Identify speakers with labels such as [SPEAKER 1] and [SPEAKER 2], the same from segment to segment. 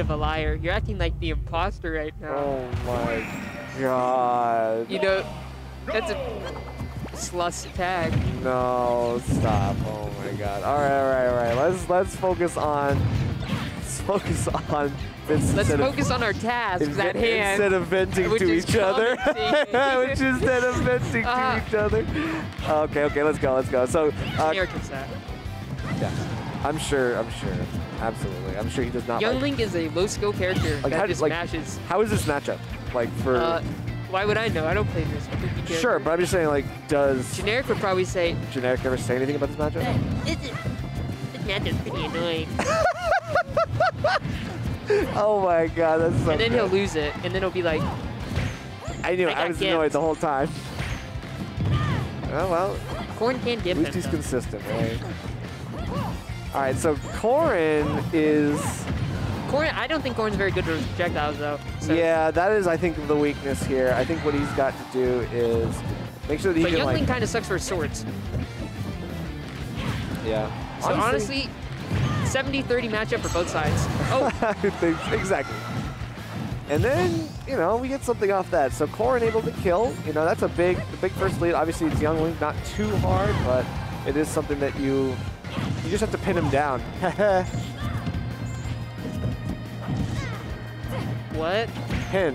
[SPEAKER 1] of a liar. You're acting like the imposter right now.
[SPEAKER 2] Oh my god.
[SPEAKER 1] You know, that's a slus tag.
[SPEAKER 2] No, stop. Oh my god. Alright, alright, alright. Let's let's focus on let's focus on Vince
[SPEAKER 1] Let's
[SPEAKER 2] instead of-
[SPEAKER 1] focus on our tasks at hand.
[SPEAKER 2] Instead of venting to each other. which instead of venting
[SPEAKER 1] Ah.
[SPEAKER 2] to each other. Okay, okay, let's go, let's go. So uh,
[SPEAKER 1] Generic is that.
[SPEAKER 2] yeah. I'm sure, I'm sure. Absolutely. I'm sure he does not
[SPEAKER 1] Young
[SPEAKER 2] like,
[SPEAKER 1] Link is a low skill character
[SPEAKER 2] Like,
[SPEAKER 1] that
[SPEAKER 2] how-
[SPEAKER 1] just
[SPEAKER 2] like-
[SPEAKER 1] mashes.
[SPEAKER 2] How is this matchup? Like for
[SPEAKER 1] Uh, why would I know? I don't play this. I'm a rookie character.
[SPEAKER 2] Sure, but I'm just saying like does
[SPEAKER 1] Generic would probably say,
[SPEAKER 2] Generic ever say anything about this matchup?
[SPEAKER 1] this is, this matchup's pretty annoying.
[SPEAKER 2] Oh my god, that's so
[SPEAKER 1] and then he'll lose it, and then he'll be like,
[SPEAKER 2] I knew
[SPEAKER 1] I
[SPEAKER 2] I,
[SPEAKER 1] got
[SPEAKER 2] was annoyed the whole time. Oh well,
[SPEAKER 1] Corn can
[SPEAKER 2] at
[SPEAKER 1] give
[SPEAKER 2] least he's
[SPEAKER 1] though."
[SPEAKER 2] consistent, right? Alright, so Corrin is
[SPEAKER 1] Corn, I don't think Corn's very good with projectiles though. So.
[SPEAKER 2] Yeah, that is I think the weakness here. I think what he's got to do is make sure that he
[SPEAKER 1] But
[SPEAKER 2] can
[SPEAKER 1] Young
[SPEAKER 2] like
[SPEAKER 1] kind of sucks for swords.
[SPEAKER 2] Yeah.
[SPEAKER 1] So honestly, 70-30 matchup for both sides. Oh,
[SPEAKER 2] exactly. And then, you know, we get something off that. So Corrin able to kill. You know, that's a big the big first lead. Obviously it's Young Link, not too hard, but it is something that you you just have to pin him down.
[SPEAKER 1] what?
[SPEAKER 2] pin.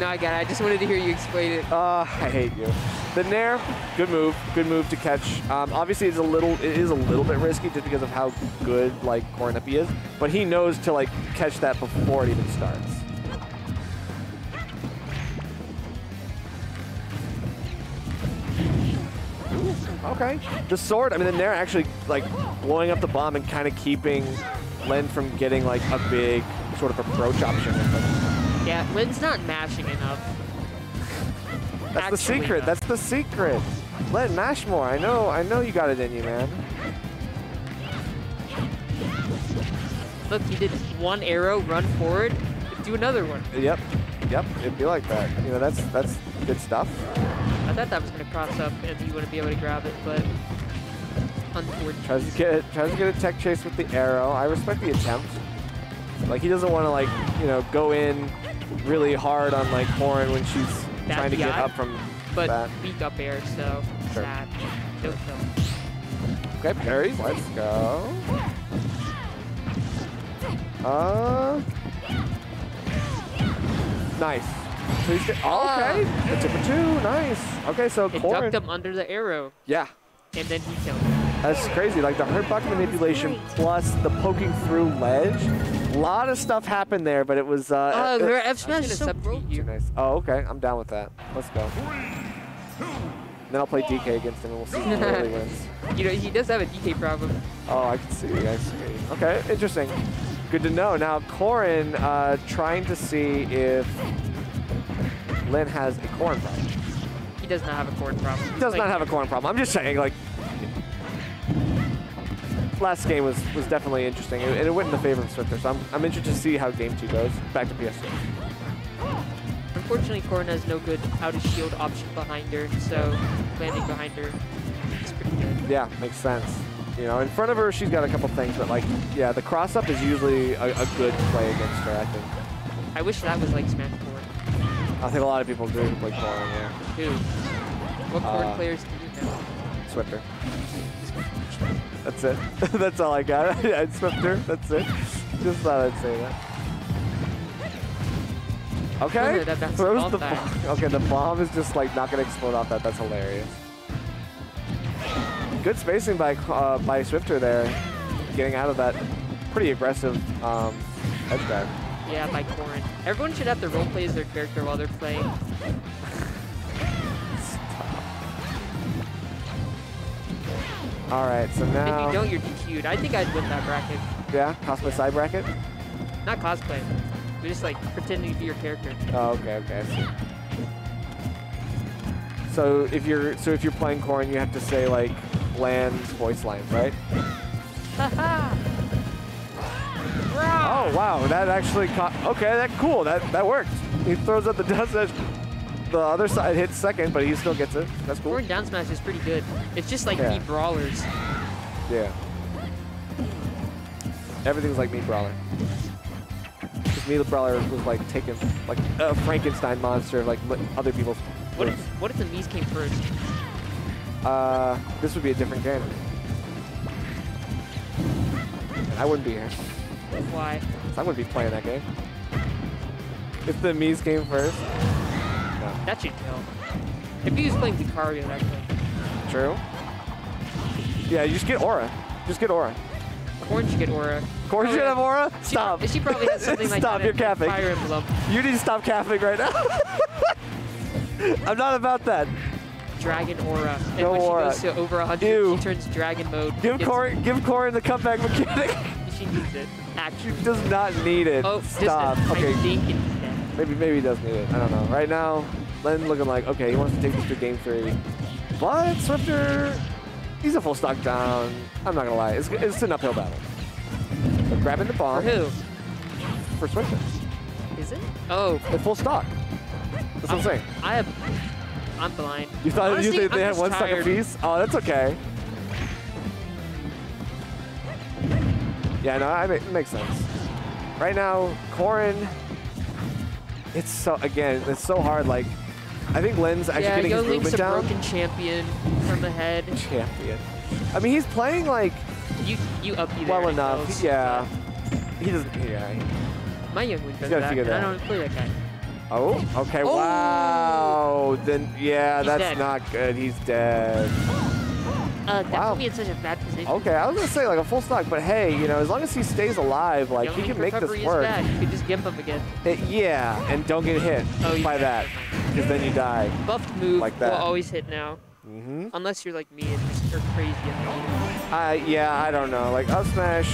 [SPEAKER 1] No, I got it. I just wanted to hear you explain it.
[SPEAKER 2] Uh, I hate you. The Nair, good move, good move to catch. Um, obviously, it's a little, it is a little bit risky just because of how good like Cornuppy is, but he knows to like catch that before it even starts. Okay. The sword, I mean, then they're actually like blowing up the bomb and kind of keeping Len from getting like a big sort of approach option.
[SPEAKER 1] Yeah, Lynn's not mashing enough.
[SPEAKER 2] That's the secret.
[SPEAKER 1] though.
[SPEAKER 2] That's the secret. Let mash more. I know. I know you got it in you, man.
[SPEAKER 1] Look, he did one arrow, run forward, do another one.
[SPEAKER 2] Yep. Yep. It'd be like that. You know, that's that's good stuff.
[SPEAKER 1] I thought that was going to cross up and he wouldn't be able to grab it, but unfortunately.
[SPEAKER 2] Tries to get tries to get a tech chase with the arrow. I respect the attempt. Like he doesn't want to like you know go in really hard on like Corrin when she's
[SPEAKER 1] That
[SPEAKER 2] trying to get up from
[SPEAKER 1] But
[SPEAKER 2] that.
[SPEAKER 1] weak up air, so
[SPEAKER 2] Sure.
[SPEAKER 1] sad.
[SPEAKER 2] Okay, parries. Let's go. Uh. Nice. Please get, oh, okay. The tip of two. Nice. Okay, so
[SPEAKER 1] It
[SPEAKER 2] Corrin.
[SPEAKER 1] ducked him under the arrow,
[SPEAKER 2] Yeah.
[SPEAKER 1] and then he killed him.
[SPEAKER 2] That's crazy. Like the hurt bucket manipulation plus the poking through ledge. A lot of stuff happened there, but it was. Uh,
[SPEAKER 1] Oh,
[SPEAKER 2] it-
[SPEAKER 1] their F smash is so
[SPEAKER 2] too nice. Oh, okay. I'm down with that. Let's go. Then I'll play DK against him and we'll see who really wins.
[SPEAKER 1] You know, he does have a DK problem.
[SPEAKER 2] Oh, I can see. I see. Okay, interesting. Good to know. Now, Corrin uh, trying to see if Lynn has a corn problem.
[SPEAKER 1] He does not have a corn problem.
[SPEAKER 2] He does not have a corn problem. I'm just saying, like, last game was, was definitely interesting, and it went in the favor of Swifter, so I'm, I'm interested to see how game two goes. Back to PS2.
[SPEAKER 1] Unfortunately, Corn has no good out of shield option behind her, so landing behind her is pretty good.
[SPEAKER 2] Yeah, makes sense. You know, in front of her, she's got a couple things, but, like, yeah, the cross-up is usually a, a good play against her, I think.
[SPEAKER 1] I wish that was like Smash.
[SPEAKER 2] I think a lot of people do play Corrin, yeah.
[SPEAKER 1] Dude, what Corn
[SPEAKER 2] Uh,
[SPEAKER 1] players do you know?
[SPEAKER 2] Swifter. That's it. That's all I got. yeah, it's Swifter. That's it. Just thought I'd say that. Okay.
[SPEAKER 1] That bounced
[SPEAKER 2] Throws the
[SPEAKER 1] that.
[SPEAKER 2] bomb. Okay, the bomb is just like not gonna explode off that. That's hilarious. Good spacing by uh, by Swifter there, getting out of that pretty aggressive um, edge grab.
[SPEAKER 1] Yeah, by Corn. Everyone should have to roleplay as their character while they're playing.
[SPEAKER 2] All right, so now...
[SPEAKER 1] If you don't, you're DQ'd. I think I'd win that bracket.
[SPEAKER 2] yeah, cosplay side bracket.
[SPEAKER 1] Not cosplay. We're just like pretending to be your character.
[SPEAKER 2] Oh, okay, okay. So if you're so if you're playing Corn, you have to say like bland voice lines, right?
[SPEAKER 1] Haha!
[SPEAKER 2] Oh wow, that actually caught. Okay, that cool. That that worked. He throws up the dust edge. The other side hits second, but he still gets it. That's cool.
[SPEAKER 1] Corn down smash is pretty good. It's just like
[SPEAKER 2] Yeah.
[SPEAKER 1] the brawlers.
[SPEAKER 2] Yeah. Everything's like Mii Brawler. this Mii Brawler was like taking like a Frankenstein monster, like other people's.
[SPEAKER 1] What if, what if the Mii's came first?
[SPEAKER 2] Uh, this would be a different game. I wouldn't be here.
[SPEAKER 1] Why?
[SPEAKER 2] I wouldn't be playing that game. If the Mii's came first. No.
[SPEAKER 1] That should kill. If he was playing Lucario, that could.
[SPEAKER 2] True. Yeah, you just get Aura. Just get Aura.
[SPEAKER 1] Corn should get Aura.
[SPEAKER 2] Corn should have Aura?
[SPEAKER 1] She,
[SPEAKER 2] Stop.
[SPEAKER 1] She probably has something like
[SPEAKER 2] Stop,
[SPEAKER 1] that
[SPEAKER 2] you're
[SPEAKER 1] in
[SPEAKER 2] capping. You need to stop capping right now. I'm not about that.
[SPEAKER 1] Dragon Aura. And
[SPEAKER 2] No
[SPEAKER 1] when
[SPEAKER 2] aura.
[SPEAKER 1] goes to over 100,
[SPEAKER 2] Ew.
[SPEAKER 1] she turns Dragon Mode.
[SPEAKER 2] Give Corrin, give Corrin the comeback mechanic.
[SPEAKER 1] She needs it. Actually.
[SPEAKER 2] does not need it.
[SPEAKER 1] Oh,
[SPEAKER 2] Stop. Okay,
[SPEAKER 1] I it's
[SPEAKER 2] maybe maybe he does need it. I don't know. Right now, Len looking like okay, he wants to take this to game three, but Swifter, he's a full stock down. I'm not gonna lie, it's it's an uphill battle. But grabbing the
[SPEAKER 1] For who?
[SPEAKER 2] for Swifter,
[SPEAKER 1] Is it? Oh,
[SPEAKER 2] at full stock. That's what I'm saying.
[SPEAKER 1] I have. I'm blind.
[SPEAKER 2] You thought
[SPEAKER 1] Honestly,
[SPEAKER 2] you think they had one stock apiece? Oh, that's okay. Yeah, no, I, it makes sense. Right now, Corrin, it's so, again, it's so hard. Like, I think Len's actually
[SPEAKER 1] yeah,
[SPEAKER 2] getting
[SPEAKER 1] Yo
[SPEAKER 2] his
[SPEAKER 1] Link's
[SPEAKER 2] movement
[SPEAKER 1] a
[SPEAKER 2] down.
[SPEAKER 1] broken champion from the head.
[SPEAKER 2] Champion. I mean, he's playing, like,
[SPEAKER 1] You you up you
[SPEAKER 2] well enough.
[SPEAKER 1] goes,
[SPEAKER 2] Yeah. He doesn't, yeah. he-
[SPEAKER 1] My young Link does that,
[SPEAKER 2] figure
[SPEAKER 1] and I don't play that guy.
[SPEAKER 2] Oh, okay,
[SPEAKER 1] Oh!
[SPEAKER 2] wow. Then, yeah,
[SPEAKER 1] He's
[SPEAKER 2] that's
[SPEAKER 1] dead.
[SPEAKER 2] not good. He's dead.
[SPEAKER 1] Uh, that
[SPEAKER 2] Wow.
[SPEAKER 1] put me in such a bad position.
[SPEAKER 2] Okay, I was gonna say like a full stock, but hey, you know, as long as he stays alive, like he can make this work.
[SPEAKER 1] bad. You could just gimp him again.
[SPEAKER 2] It- yeah, and don't get hit
[SPEAKER 1] Oh,
[SPEAKER 2] by
[SPEAKER 1] can't.
[SPEAKER 2] that, because then you die.
[SPEAKER 1] Buffed move
[SPEAKER 2] Like that.
[SPEAKER 1] will always hit now,
[SPEAKER 2] hmm
[SPEAKER 1] unless you're like me and just are crazy at the.
[SPEAKER 2] I yeah, I don't know. Like up smash,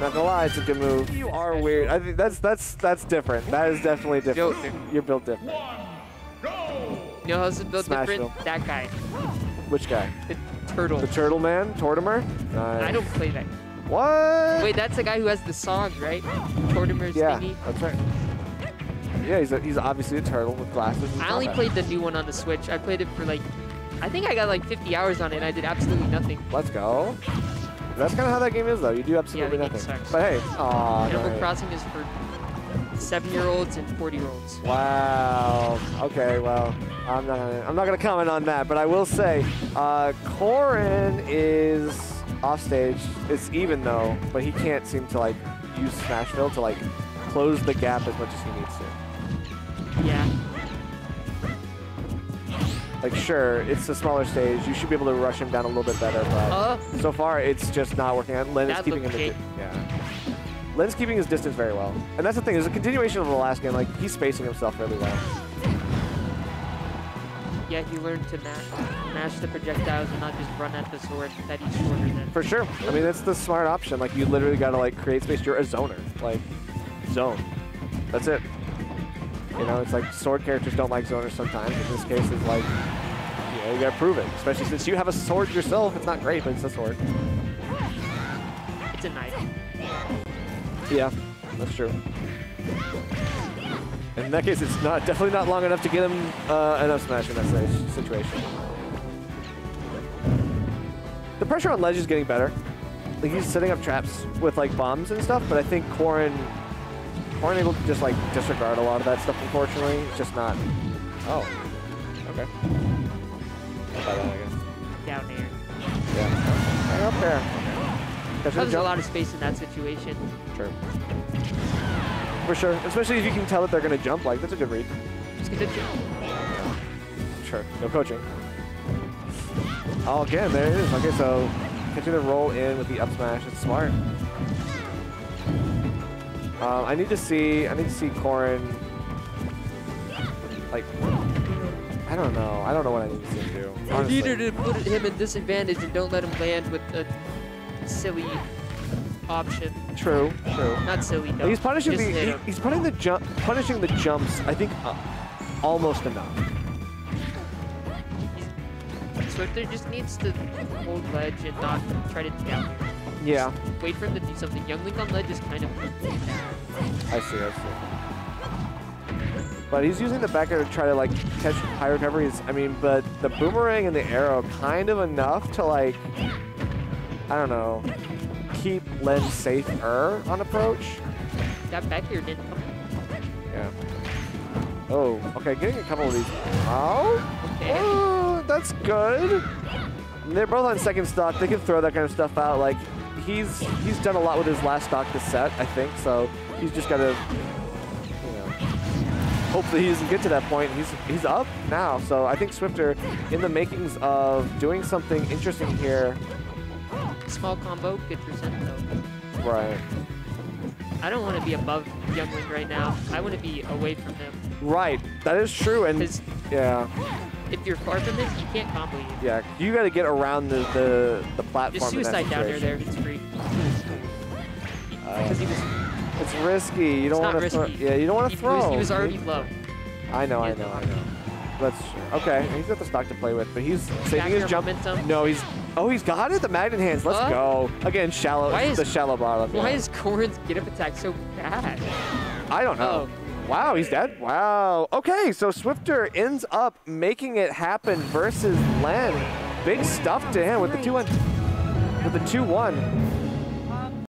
[SPEAKER 2] not gonna lie, it's a good move. You are weird. I think that's that's that's different. That is definitely different.
[SPEAKER 1] Built
[SPEAKER 2] You're built different.
[SPEAKER 1] You know how's it built
[SPEAKER 2] Smashville.
[SPEAKER 1] different? That guy,
[SPEAKER 2] Which guy?
[SPEAKER 1] the turtle.
[SPEAKER 2] The Turtle Man, Tortimer. Nice.
[SPEAKER 1] I uh, don't play that.
[SPEAKER 2] What?
[SPEAKER 1] Wait, that's the guy who has the song, right? Tortimer's
[SPEAKER 2] Yeah,
[SPEAKER 1] thingy.
[SPEAKER 2] that's right. Yeah, he's a, he's obviously a turtle with glasses. and
[SPEAKER 1] I only played the new one on the Switch. I played it for like, I think I got like 50 hours on it and I did absolutely nothing.
[SPEAKER 2] Let's go. That's kind of how that game is, though. You do absolutely
[SPEAKER 1] game
[SPEAKER 2] nothing.
[SPEAKER 1] sucks.
[SPEAKER 2] But hey, aw,
[SPEAKER 1] Animal. Crossing is for seven-year-olds and 40-year-olds.
[SPEAKER 2] Wow. Okay. Well, I'm not. Gonna, I'm not gonna comment on that, but I will say, uh, Corrin is off stage. It's even though, but he can't seem to like use Smashville to like close the gap as much as he needs to.
[SPEAKER 1] Yeah.
[SPEAKER 2] Like, sure, it's a smaller stage. You should be able to rush him down a little bit better, but
[SPEAKER 1] Uh,
[SPEAKER 2] so far it's just not working out. Len is keeping him. in
[SPEAKER 1] shake.
[SPEAKER 2] di- Yeah. Len's keeping his distance very well, and that's the thing. There's a continuation of the last game. Like he's spacing himself really well.
[SPEAKER 1] yeah, he learned to mash, mash the projectiles and not just run at the sword that he's shorter than.
[SPEAKER 2] For sure. I mean, that's the smart option. Like, you literally got to, like, create space. You're a zoner. Like, zone. That's it. You know, it's like sword characters don't like zoners sometimes. In this case, it's like, you know, you got to prove it. Especially since you have a sword yourself. It's not great, but it's a sword.
[SPEAKER 1] It's a knife.
[SPEAKER 2] Yeah, that's true. In that case, it's not definitely not long enough to get him uh, enough smash in that situation. The pressure on Ledge is getting better. Like he's setting up traps with like bombs and stuff, but I think Corrin, Corrin able to just like disregard a lot of that stuff. Unfortunately, it's just not. Oh, okay. I'll that, I guess.
[SPEAKER 1] Down there.
[SPEAKER 2] Yeah, right up there.
[SPEAKER 1] There's a lot of space in that situation.
[SPEAKER 2] Sure. For sure, especially if you can tell that they're gonna jump. Like that's a good read.
[SPEAKER 1] Just get the jump.
[SPEAKER 2] Sure. No coaching. Oh, again, there it is. Okay, so catching the roll in with the up smash. It's smart. Um, I need to see. I need to see Corrin. Like, I don't know. I don't know what I need to see him do.
[SPEAKER 1] You need her to put him in disadvantage and don't let him land with a silly option.
[SPEAKER 2] True. True.
[SPEAKER 1] Not silly, no.
[SPEAKER 2] He's punishing
[SPEAKER 1] Just
[SPEAKER 2] the. He, he's punishing the jump. Punishing the jumps. I think uh, almost enough.
[SPEAKER 1] Swifter just needs to hold ledge and not try to down.
[SPEAKER 2] Yeah.
[SPEAKER 1] Wait for him to do something. Young Link on ledge is kind of
[SPEAKER 2] I see, I see. But he's using the back air to try to like catch high recoveries. I mean, but the boomerang and the arrow kind of enough to like, I don't know, keep Len safer on approach.
[SPEAKER 1] that back here didn't.
[SPEAKER 2] Yeah. Oh, okay, getting a couple of these. Oh,
[SPEAKER 1] Okay.
[SPEAKER 2] oh, that's good. They're both on second stock. They can throw that kind of stuff out. Like, he's he's done a lot with his last stock this set, I think. So he's just got to, you know, hopefully he doesn't get to that point. He's he's up now. So I think Swifter in the makings of doing something interesting here.
[SPEAKER 1] Small combo, good percent though.
[SPEAKER 2] Right.
[SPEAKER 1] I don't want to be above Young Link right now. I want to be away from him.
[SPEAKER 2] Right. That is true. And yeah,
[SPEAKER 1] if you're far from him, you can't combo you.
[SPEAKER 2] yeah, you got to get around the the, the platform.
[SPEAKER 1] Just suicide down there there, it's free.
[SPEAKER 2] Uh,
[SPEAKER 1] he was,
[SPEAKER 2] It's risky. You don't want to throw. Yeah, you don't want to throw.
[SPEAKER 1] was, he was already low.
[SPEAKER 2] I know, I know, I know. That's okay. He's got the stock to play with, but he's saving his jump.
[SPEAKER 1] momentum.
[SPEAKER 2] No, he's. Oh, he's got it. The magnet hands. Let's
[SPEAKER 1] Huh?
[SPEAKER 2] go again. Shallow.
[SPEAKER 1] Why is-
[SPEAKER 2] the shallow bar.
[SPEAKER 1] Why is Corrin's get up attack so bad?
[SPEAKER 2] I don't know.
[SPEAKER 1] Oh.
[SPEAKER 2] Wow, he's dead. Wow. Okay, so Swifter ends up making it happen versus Len. Big stuff to him with the two one. With the two one.